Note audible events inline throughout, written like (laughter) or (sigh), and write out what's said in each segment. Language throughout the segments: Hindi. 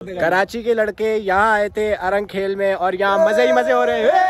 कराची के लड़के यहाँ आए थे अरंग खेल में और यहाँ मज़े ही मज़े हो रहे हैं।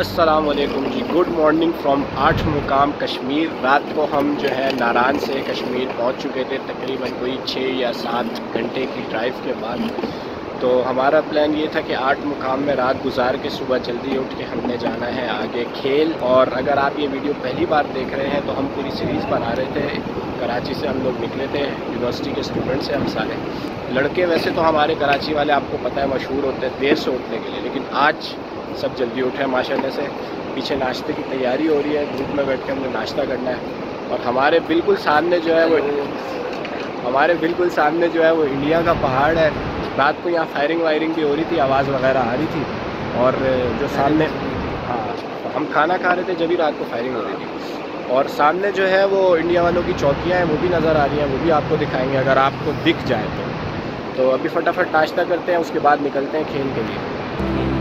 अस्सलाम वालेकुम जी। गुड मॉर्निंग फ्रॉम आठ मुकाम कश्मीर। रात को हम जो है नारायण से कश्मीर पहुँच चुके थे तकरीबन कोई छः या सात घंटे की ड्राइव के बाद। तो हमारा प्लान ये था कि आठ मुकाम में रात गुजार के सुबह जल्दी उठ के हमने जाना है आगे खेल। और अगर आप ये वीडियो पहली बार देख रहे हैं तो हम पूरी सीरीज़ बना रहे थे। कराची से हम लोग निकले थे। यूनिवर्सिटी के स्टूडेंट्स हैं हम सारे। लड़के वैसे तो हमारे कराची वाले आपको पता है मशहूर होते हैं, देर से उठने के लिए। लेकिन आज सब जल्दी उठे माशाल्लाह से। पीछे नाश्ते की तैयारी हो रही है ग्रुप में बैठ के हमने नाश्ता करना है। और हमारे बिल्कुल सामने जो है वो, हमारे बिल्कुल सामने जो है वो इंडिया का पहाड़ है। रात को यहाँ फायरिंग वायरिंग भी हो रही थी, आवाज़ वगैरह आ रही थी। और जो सामने हाँ हम खाना खा रहे थे, जब भी रात को फायरिंग हो रही थी। और सामने जो है वो इंडिया वालों की चौकियाँ हैं, वो भी नज़र आ रही हैं, वो भी आपको दिखाएँगे, अगर आपको दिख जाए तो। तो अभी फटाफट नाश्ता करते हैं, उसके बाद निकलते हैं खेल के लिए।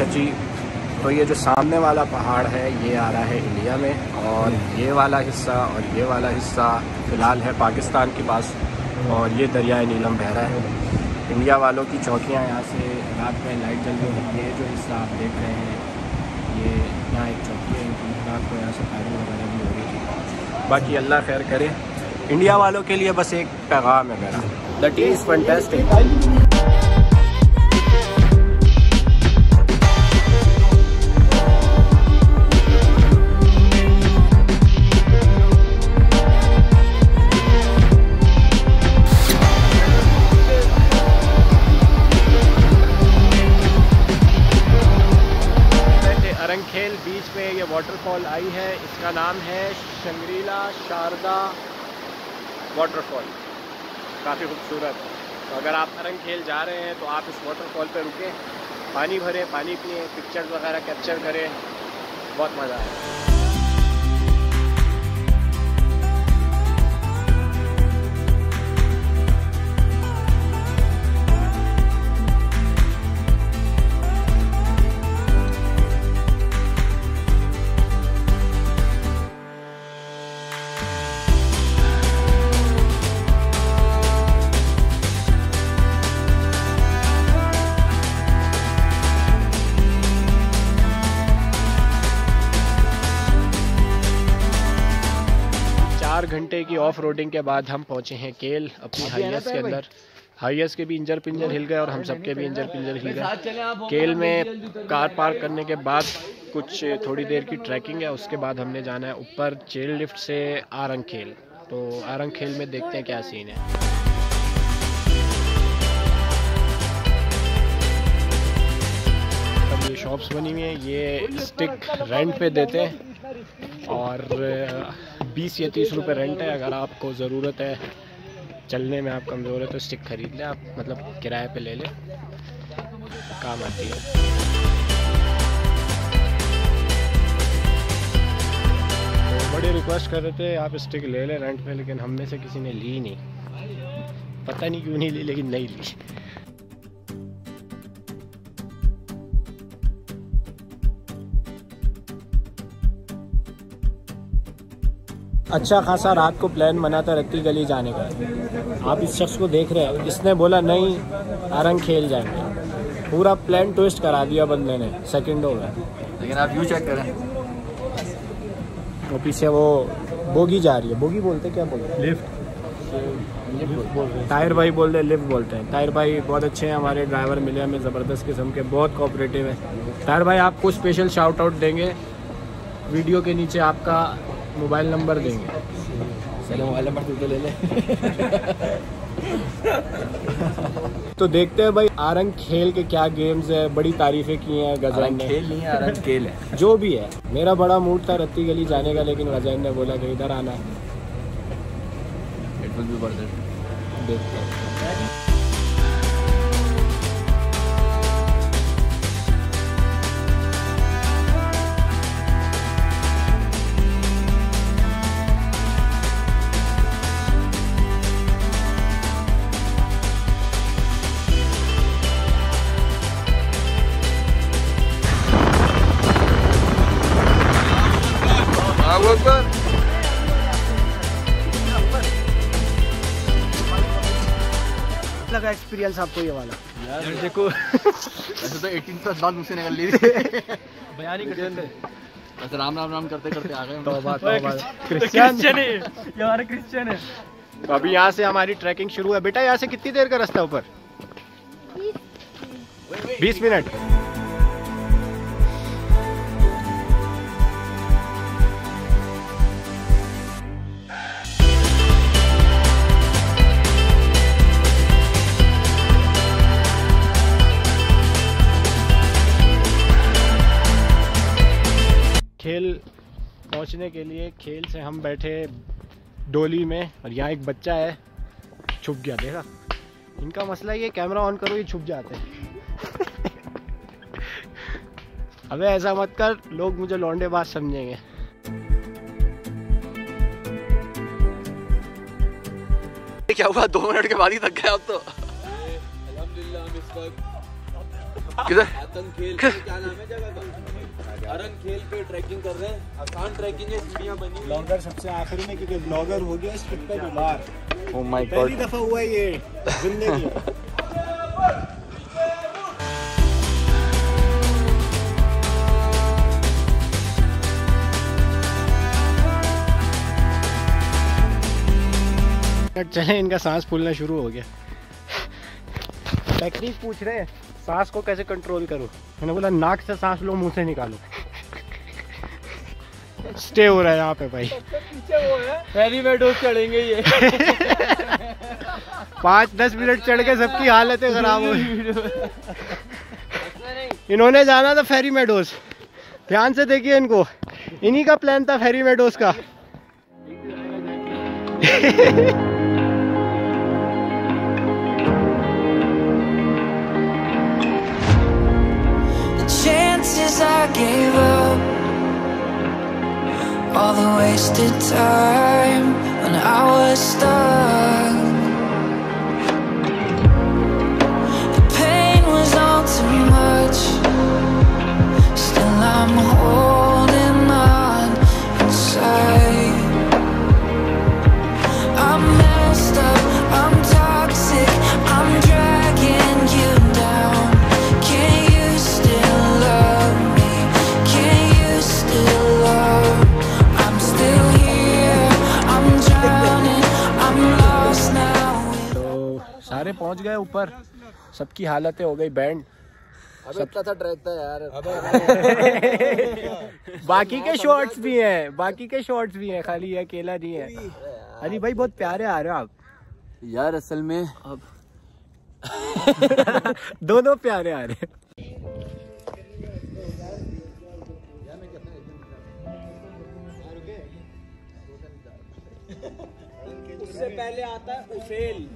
अच्छा जी तो ये जो सामने वाला पहाड़ है ये आ रहा है इंडिया में और ये वाला हिस्सा और ये वाला हिस्सा फ़िलहाल है पाकिस्तान के पास और ये दरियाए नीलम बह रहा है। इंडिया वालों की चौकियाँ यहाँ से रात में लाइट जल रही है ये जो हिस्सा आप देख रहे हैं ये यहाँ एक चौकी है इनकी रात को यहाँ से फायरिंग वगैरह भी हो रही थी। बाकी अल्लाह खैर करे इंडिया वालों के लिए बस एक पैगाम है मेरा। दैट इज़ फंटेस्टिक इसका नाम है शंगरीला शारदा वाटरफॉल काफ़ी खूबसूरत। तो अगर आप अरंगखेल जा रहे हैं तो आप इस वाटरफॉल पर रुकें। पानी भरें, पानी पिए पिक्चर्स वगैरह कैप्चर करें। बहुत मज़ा आए ऑफ़ रोडिंग के बाद हम पहुँचे हैं केल अपनी हाईएस के अंदर। हाईएस के भी इंजर पिंजर हिल गए और हम सबके भी इंजर पिंजर हिल गए। केल में कार पार्क करने के बाद कुछ थोड़ी देर की ट्रैकिंग है उसके बाद हमने जाना है ऊपर चेल लिफ्ट से आरंग खेल तो आरंग खेल में देखते हैं क्या सीन है। ये शॉप्स बनी हुई हैं ये स्टिक रेंट पे देते हैं। और बीस या तीस रुपए रेंट है, अगर आपको ज़रूरत है चलने में आप कमज़ोर है तो स्टिक ख़रीद लें, आप मतलब किराए पे ले लें। काम आती है। तो बड़ी रिक्वेस्ट कर रहे थे, आप स्टिक ले लें रेंट पे, लेकिन हम में से किसी ने ली नहीं। पता नहीं क्यों नहीं ली, लेकिन नहीं ली। अच्छा खासा रात को प्लान बना था रत्ती गली जाने का। आप इस शख्स को देख रहे हैं इसने बोला नहीं आरंग खेल जाएँगे। पूरा प्लान ट्विस्ट करा दिया बंदे ने सेकंडों में लेकिन आप यू चेक करें। वो पीछे वो बोगी जा रही है। बोगी बोलते क्या बोलते हैं? लिफ्ट ताहिर भाई बोल रहे लिफ्ट बोलते हैं। ताहिर भाई बहुत अच्छे हैं हमारे ड्राइवर मिले हमें ज़बरदस्त किस्म के बहुत कोऑपरेटिव हैं। ताहिर भाई आपको स्पेशल शाउट आउट देंगे। वीडियो के नीचे आपका मोबाइल नंबर देंगे। चलो मोबाइल नंबर तू तो ले ले। तो देखते हैं भाई आरंग खेल के क्या गेम्स है बड़ी तारीफें की हैं गजैन ने। खेल नहीं है आरंग खेल है। (laughs) जो भी है। मेरा बड़ा मूड था रत्ती गली जाने का लेकिन गजैन ने बोला कि इधर आना। है it will be worth it देखते हैं। लगा एक्सपीरियंस आपको ये वाला। यार देखो। वैसे तो 18 प्लस बात मुझसे निकल ली। बयान ही करते बस राम राम राम करते करते आ गए हम। तौबा तौबा क्रिश्चियन है। ये हमारे क्रिश्चियन है। तो अभी यहाँ से हमारी ट्रैकिंग शुरू है। बेटा यहाँ से कितनी देर का रास्ता ऊपर? बीस मिनट। के लिए खेल से हम बैठे डोली में और यहाँ एक बच्चा है छुप गया देखा? इनका मसला ये कैमरा ऑन करो ये छुप जाते हैं। अबे ऐसा मत कर लोग मुझे लौंडे बात समझेंगे। क्या हुआ? दो मिनट के बाद ही थक गए अब तो। अल्हम्दुलिल्लाह हम इस वक्त किधर? खेल पे क्या नाम है जगह का अरंग खेल पे ट्रैकिंग कर रहे हैं। आसान ट्रैकिंग है सीढ़ियाँ बनी ब्लॉगर सबसे आखिरी में क्योंकि ब्लॉगर हो गया इस ट्रिप पे बीमार ओ माय पहली दफ़ा हुआ ये ज़िंदगी में। चले इनका सांस फूलना शुरू हो गया। टेक्निक पूछ रहे हैं। सांस को कैसे कंट्रोल करो? मैंने बोला नाक से सांस लो मुँह से निकालो। स्टे हो रहा है यहाँ पे भाई। हैरी मेडोज चढ़ेंगे ये। पाँच दस मिनट चढ़ के सबकी हालतें खराब हो गई। इन्होंने जाना था फेरी मेडोज ध्यान से देखिए इनको। इन्हीं का प्लान था फेरी मेडोज का। All the wasted time when I was stuck सबकी हालतें हो गई बैंड। अबे इतना सा ट्रैक था यार। (laughs) बाकी के शॉट्स भी हैं बाकी के शॉट्स भी हैं खाली अकेला नहीं है। अरे भाई बहुत प्यारे आ रहे हो आप। यार असल में अब (laughs) दोनों प्यारे आ रहे हैं। उससे पहले आता है उसेल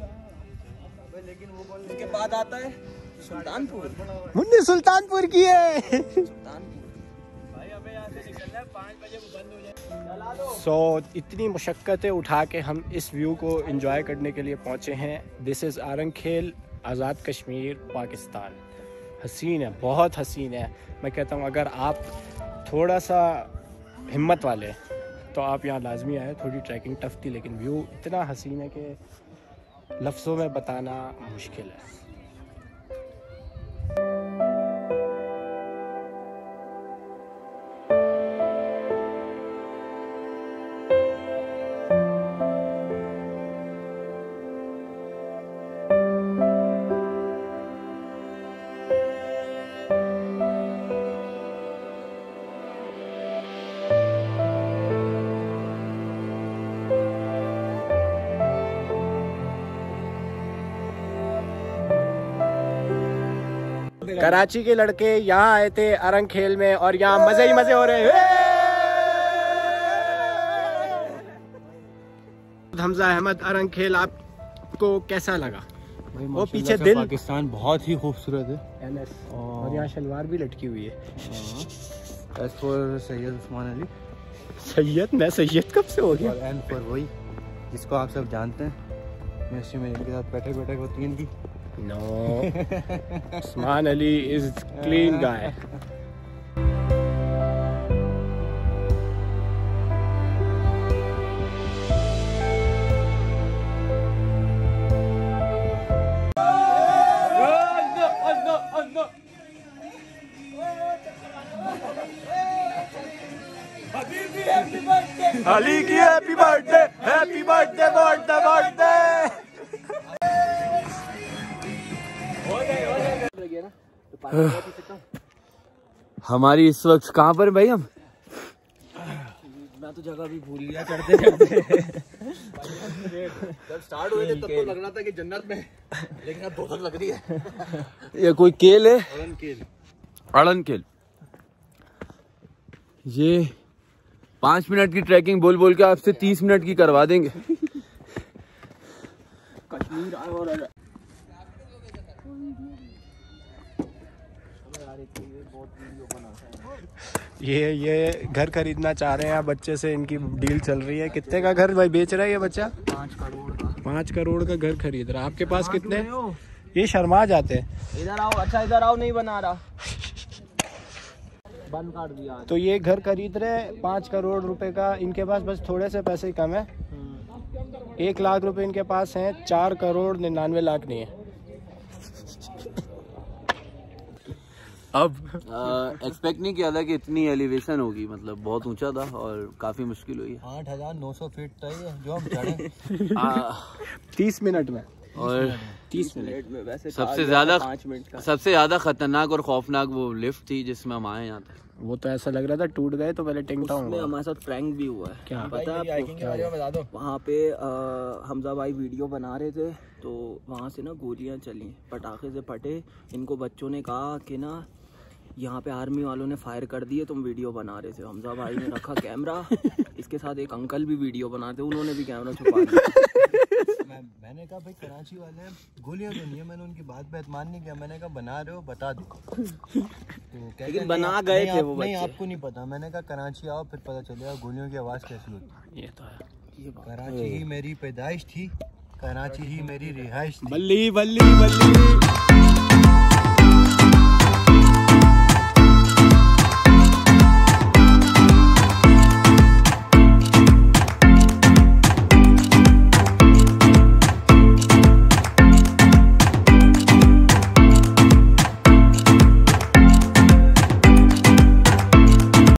उसके बाद आता है सुल्तानपुर। मुन्नी सुल्तानपुर की है। सो so, इतनी मशक्क़तें उठा के हम इस व्यू को एंजॉय करने के लिए पहुँचे हैं। दिस इज़ आरंग खेल आज़ाद कश्मीर पाकिस्तान हसीन है बहुत हसीन है। मैं कहता हूँ अगर आप थोड़ा सा हिम्मत वाले तो आप यहाँ लाजमी आए थोड़ी ट्रैकिंग टफ थी लेकिन व्यू इतना हसीन है कि लफ्ज़ों में बताना मुश्किल है। कराची के लड़के यहाँ आए थे अरंग खेल में और यहाँ मज़े ही मज़े हो रहे हैं। हमजा अहमद अरंग खेल आपको कैसा लगा? भाई वो पीछे दिल पाकिस्तान बहुत ही खूबसूरत है। NS और यहाँ शलवार भी लटकी हुई है। As for Syed Usman Ali. Syed? मैं सैयद कब से हो गया? एंड फॉर वही जिसको आप सब जानते हैं। में इनके साथ बैठे बैठे होती है इनकी। No Usman Ali is clean guy Ali की happy birthday happy birthday birthday birthday हमारी इस वक्त कहाँ पर भाई हम? मैं तो जगह भी भूल गया चढ़ते चढ़ते। जब स्टार्ट हुए थे तब तो लग रहा था कि जन्नत में। लेकिन अब दो तक लग रही है। ये कोई केल है? अड़न केल। अड़न केल। ये पाँच मिनट की ट्रैकिंग बोल बोल के आपसे तीस मिनट की करवा देंगे। कश्मीर आए और ये ये घर खरीदना चाह रहे हैं बच्चे से इनकी डील चल रही है। कितने का घर भाई बेच रहा है ये बच्चा? पाँच करोड़ का। पाँच करोड़ का घर खरीद रहा है। आपके पास कितने? ये शर्मा जाते हैं। इधर आओ अच्छा इधर आओ नहीं बना रहा। (laughs) बंद कर दिया। तो ये घर खरीद रहे हैं पाँच करोड़ रुपए का। इनके पास बस थोड़े से पैसे कम है। एक लाख रुपए इनके पास हैं चार करोड़ निन्यानवे लाख नहीं है। अब। (laughs) एक्सपेक्ट नहीं किया था कि इतनी एलिवेशन होगी मतलब बहुत ऊँचा था और काफ़ी मुश्किल हुई आठ हज़ार नौ सौ फीट तक है जो हम चढ़े। (laughs) तीस मिनट में। और तीस मिनट में वैसे सबसे ज़्यादा पाँच मिनट का। सबसे ज़्यादा खतरनाक और खौफनाक वो लिफ्ट थी जिसमें हम आए यहाँ तक। वो तो ऐसा लग रहा था टूट गए तो पहले टिंगटा उसमें हमारे साथ प्रैंक भी हुआ है। क्या? पता है वहाँ पे हमजा भाई वीडियो बना रहे थे तो वहाँ से ना गोलियाँ चली पटाखे से फटे। इनको बच्चों ने कहा कि ना यहाँ पे आर्मी वालों ने फायर कर दिए तुम वीडियो बना रहे थे। हमजा भाई ने रखा कैमरा इसके साथ एक अंकल भी वीडियो बना रहे थे उन्होंने भी कैमरा छुपा दिया। मैं मैंने कहा भाई कराची वाले हैं गोलियाँ तो नहीं है मैंने उनकी बात पे एतमान नहीं किया मैंने कहा बना रहे हो बता दो। तो कहते लेकिन बना गए थे वो नहीं आपको नहीं पता। मैंने कहा कराची आओ फिर पता चलेगा गोलियों की आवाज़ कैसी होती ये तो है। है कराची ही मेरी पैदाइश थी कराची ही मेरी रिहाइश थी। बल्ली बल्ली बल्ली।